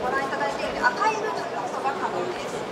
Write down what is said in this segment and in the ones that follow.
ご覧いただいている赤い部分の操作可能です。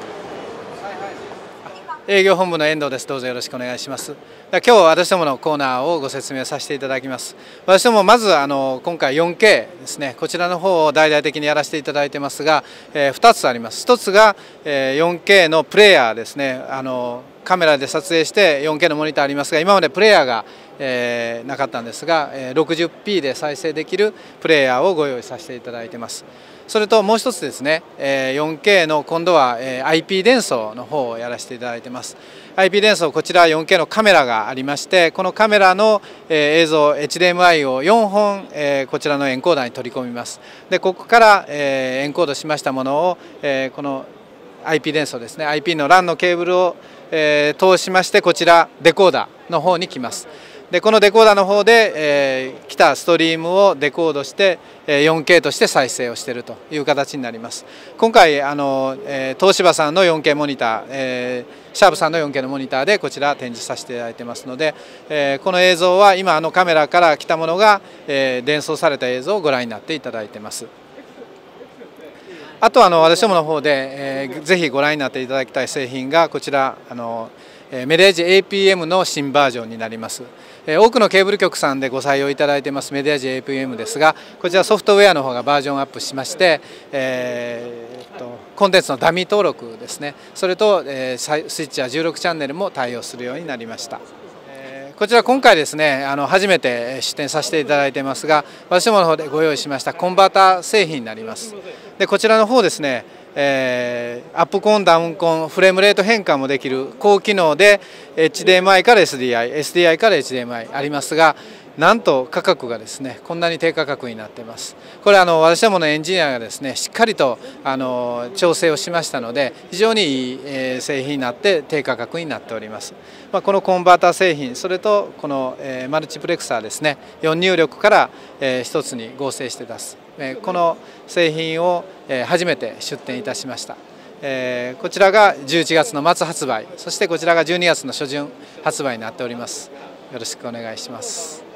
営業本部の遠藤です。どうぞよろしくお願いします。今日私どものコーナーをご説明させていただきます。私どもまずあの今回 4K ですね。こちらの方を大々的にやらせていただいてますが、えー、2つあります。1つが、えー、4K のプレイヤーですね。あのカメラで撮影して 4K のモニターありますが今までプレイヤーが、えー、なかったんですが、え、60p で再生できるプレイヤーをご用意させていただいてます。それともう一つですね 4K の今度は IP 伝送の方をやらせていただいてます。IP 伝送こちら 4K のカメラがありましてこのカメラの映像 HDMI を4本こちらのエンコーダーに取り込みます。でここからエンコードしましたものをこの IP 伝送ですね。IP の LAN のケーブルを通しましてこちらデコーダーの方に来ます。でこのデコーダーの方で、えー、来たストリームをデコードして、え 4K として再生をしているという形になります。今回あの、えー、東芝さんの 4K モニター、えー、シャープさんの 4K のモニターでこちら展示させていただいてますので、えー、この映像は今あのカメラから来たものが、えー、伝送された映像をご覧になっていただいてます。あとあの私どもの方で、えー、ぜひご覧になっていただきたい製品がこちらあのメディアジ APM の新バージョンになります。多くのケーブル局さんでご採用いただいてますメディアジ APM ですがこちらソフトウェアの方がバージョンアップしまして、えー、とコンテンツのダミー登録ですね。それと、えスイッチは16チャンネルも対応するようになりました。こちら今回ですねあの初めて出展させていただいてますが私どもの方でご用意しましたコンバーター製品になります。でこちらの方ですねえー、アップコンダウンコンフレームレート変換もできる高機能で HDMI から SDI、SDI から HDMI ありますがなんと価格がですねこんなに低価格になっています。これあの私どものエンジニアがですねしっかりとあの調整をしましたので非常にいい、え、製品になって低価格になっております、まあ、このコンバーター製品それとこの、えー、マルチプレクサーですね4入力から、えー、1つに合成して出す、この製品を、え、初めて出展いたしました。え、こちらが11月の末発売そしてこちらが12月の初旬発売になっております。よろしくお願いします。